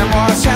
memória.